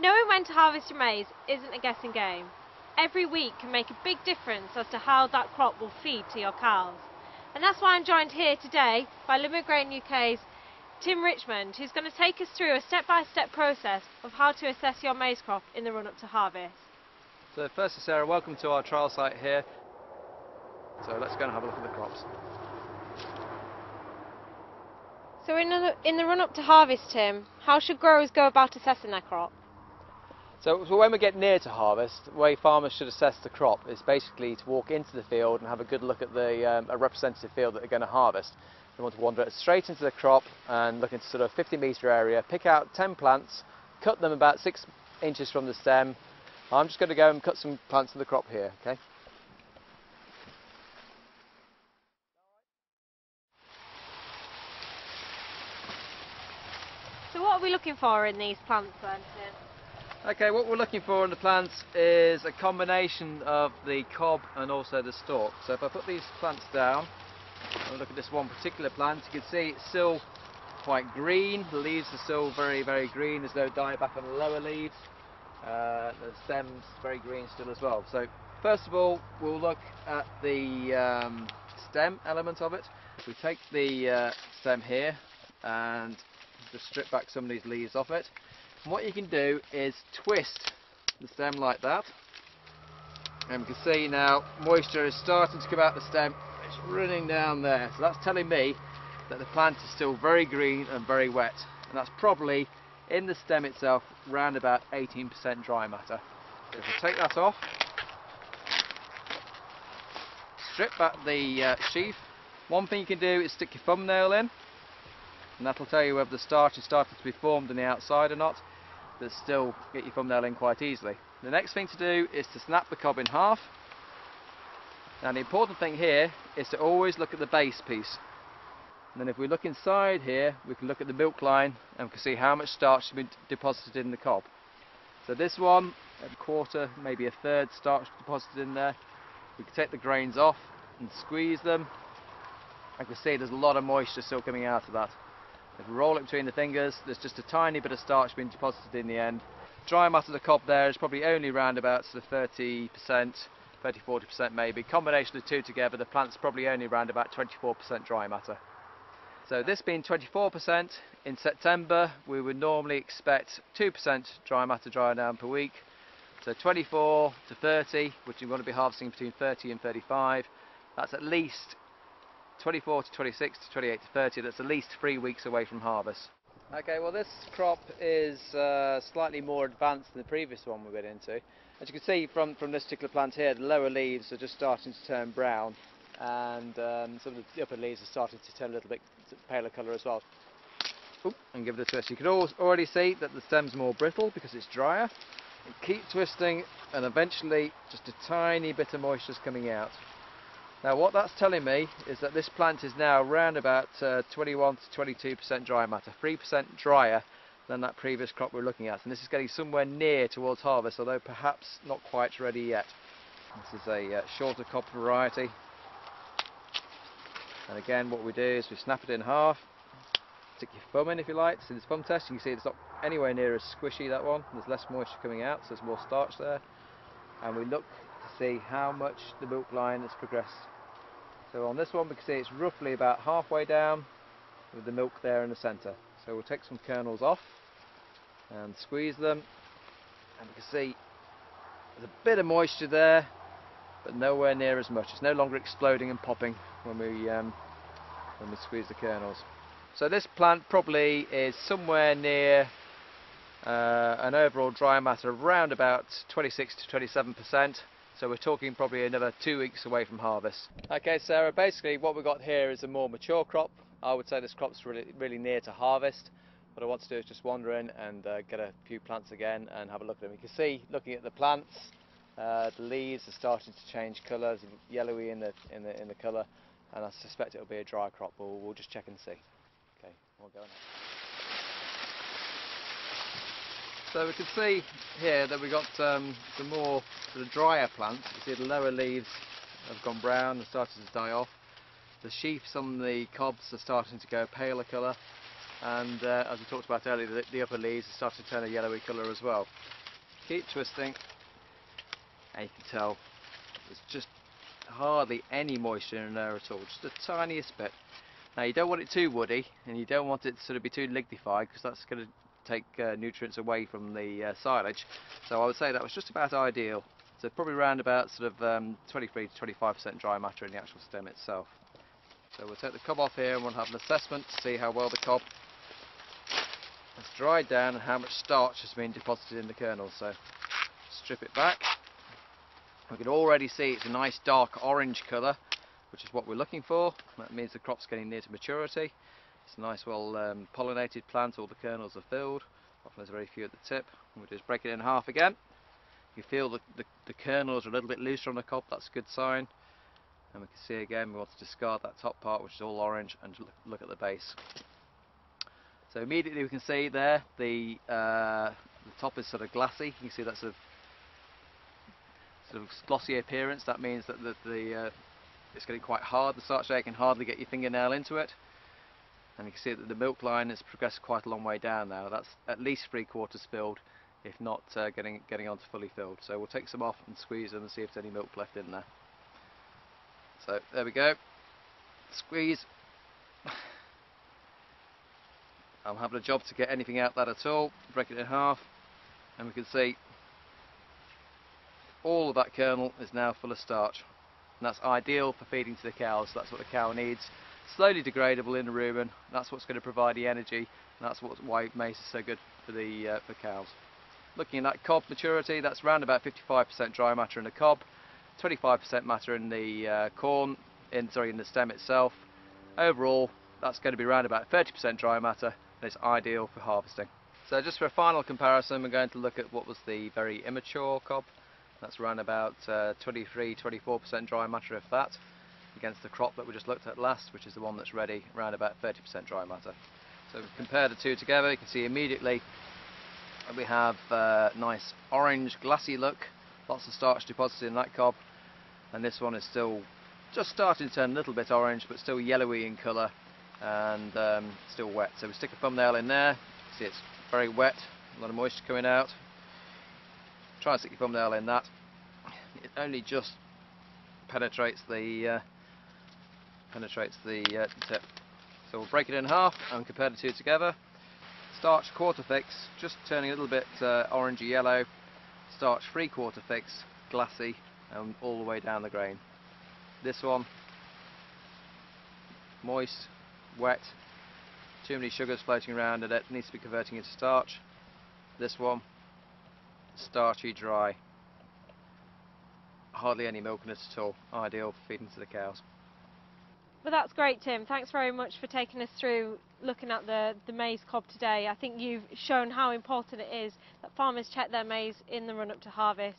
Knowing when to harvest your maize isn't a guessing game. Every week can make a big difference as to how that crop will feed to your cows. And that's why I'm joined here today by Limagrain UK's Tim Richmond, who's going to take us through a step-by-step process of how to assess your maize crop in the run-up to harvest. So firstly Sarah, welcome to our trial site here. So let's go and have a look at the crops. So in the, in the run-up to harvest, Tim, how should growers go about assessing their crop? So, so when we get near to harvest, the way farmers should assess the crop is basically to walk into the field and have a good look at the um, a representative field that they're going to harvest. They want to wander straight into the crop and look into sort of 50 metre area, pick out 10 plants, cut them about 6 inches from the stem. I'm just going to go and cut some plants in the crop here, okay? So what are we looking for in these plants then? Okay, what we're looking for in the plants is a combination of the cob and also the stalk. So if I put these plants down, and look at this one particular plant, you can see it's still quite green. The leaves are still very, very green. There's no dieback on the lower leaves. Uh, the stem's very green still as well. So first of all, we'll look at the um, stem element of it. We take the uh, stem here and just strip back some of these leaves off it. And what you can do is twist the stem like that. And we can see now moisture is starting to come out the stem. It's running down there. So that's telling me that the plant is still very green and very wet. And that's probably in the stem itself round about 18% dry matter. So if we take that off, strip back the uh, sheath. One thing you can do is stick your thumbnail in and that'll tell you whether the starch is starting to be formed on the outside or not but still get your thumbnail in quite easily. The next thing to do is to snap the cob in half. Now the important thing here is to always look at the base piece. And then if we look inside here, we can look at the milk line and we can see how much starch has been deposited in the cob. So this one, a quarter, maybe a third starch deposited in there. We can take the grains off and squeeze them. I can see there's a lot of moisture still coming out of that. If we roll it between the fingers, there's just a tiny bit of starch being deposited in the end. Dry matter of the cob there is probably only around about sort of 30%, 30-40% maybe. Combination of two together, the plant's probably only around about 24% dry matter. So this being 24%, in September we would normally expect 2% dry matter dry down per week. So 24 to 30, which you want to be harvesting between 30 and 35, that's at least 24 to 26 to 28 to 30, that's at least three weeks away from harvest. Okay, well this crop is uh, slightly more advanced than the previous one we went into. As you can see from, from this particular plant here, the lower leaves are just starting to turn brown and um, some of the upper leaves are starting to turn a little bit paler colour as well. Oop, and give it a twist. You can already see that the stem's more brittle because it's drier. Keep twisting and eventually just a tiny bit of moisture is coming out. Now what that's telling me is that this plant is now around about uh, 21 to 22% dry matter, 3% drier than that previous crop we are looking at. And this is getting somewhere near towards harvest although perhaps not quite ready yet. This is a uh, shorter cob variety. And again what we do is we snap it in half, stick your thumb in if you like, see this thumb test, you can see it's not anywhere near as squishy that one, there's less moisture coming out so there's more starch there. And we look to see how much the milk line has progressed so on this one we can see it's roughly about halfway down with the milk there in the centre. So we'll take some kernels off and squeeze them and you can see there's a bit of moisture there but nowhere near as much. It's no longer exploding and popping when we um, when we squeeze the kernels. So this plant probably is somewhere near uh, an overall dry matter around about 26 to 27 percent so we're talking probably another two weeks away from harvest. Okay Sarah, basically what we've got here is a more mature crop. I would say this crop's really, really near to harvest. What I want to do is just wander in and uh, get a few plants again and have a look at them. You can see, looking at the plants, uh, the leaves are starting to change colours, yellowy in the, in the, in the colour, and I suspect it'll be a dry crop, but we'll, we'll just check and see. Okay, we'll go now. So we can see here that we've got um, some more sort of drier plants. You see the lower leaves have gone brown and started to die off. The sheaths on the cobs are starting to go paler colour and uh, as we talked about earlier, the, the upper leaves are starting to turn a yellowy colour as well. Keep twisting, and you can tell there's just hardly any moisture in there at all, just the tiniest bit. Now you don't want it too woody, and you don't want it to sort of be too lignified, because that's going to take uh, nutrients away from the uh, silage. So I would say that was just about ideal. So probably around about sort of um, 23 to 25% dry matter in the actual stem itself. So we'll take the cob off here and we'll have an assessment to see how well the cob has dried down and how much starch has been deposited in the kernel. So strip it back. We can already see it's a nice dark orange colour, which is what we're looking for. That means the crop's getting near to maturity. It's a nice well um, pollinated plant, all the kernels are filled. Often there's very few at the tip. We'll just break it in half again. You feel the, the, the kernels are a little bit looser on the cob, that's a good sign. And we can see again, we want to discard that top part which is all orange and look, at the base. So immediately we can see there, the, uh, the top is sort of glassy. You can see that sort of, sort of glossy appearance. That means that the, the uh, it's getting quite hard. The starch can hardly get your fingernail into it and you can see that the milk line has progressed quite a long way down now. That's at least three quarters filled, if not uh, getting getting on to fully filled. So we'll take some off and squeeze them and see if there's any milk left in there. So there we go. Squeeze. I'm having a job to get anything out of that at all. Break it in half, and we can see all of that kernel is now full of starch. And that's ideal for feeding to the cows. That's what the cow needs slowly degradable in the rumen. That's what's going to provide the energy, and that's what, why maize is so good for the uh, for cows. Looking at that cob maturity, that's around about 55% dry matter in the cob, 25% matter in the uh, corn, in sorry in the stem itself. Overall, that's going to be around about 30% dry matter, and it's ideal for harvesting. So just for a final comparison, we're going to look at what was the very immature cob. That's around about 23-24% uh, dry matter if that against the crop that we just looked at last, which is the one that's ready, around about 30% dry matter. So we compare the two together, you can see immediately we have a nice orange glassy look, lots of starch deposited in that cob, and this one is still just starting to turn a little bit orange, but still yellowy in colour and um, still wet. So we stick a thumbnail in there, see it's very wet, a lot of moisture coming out. Try and stick your thumbnail in that. It only just penetrates the uh, penetrates the uh, tip. So we'll break it in half and compare the two together. Starch quarter fix, just turning a little bit uh, orangey yellow. Starch three quarter fix, glassy, and all the way down the grain. This one, moist, wet, too many sugars floating around and it needs to be converting into starch. This one, starchy, dry, hardly any milk in it at all, ideal for feeding to the cows. Well, that's great, Tim. Thanks very much for taking us through looking at the, the maize cob today. I think you've shown how important it is that farmers check their maize in the run up to harvest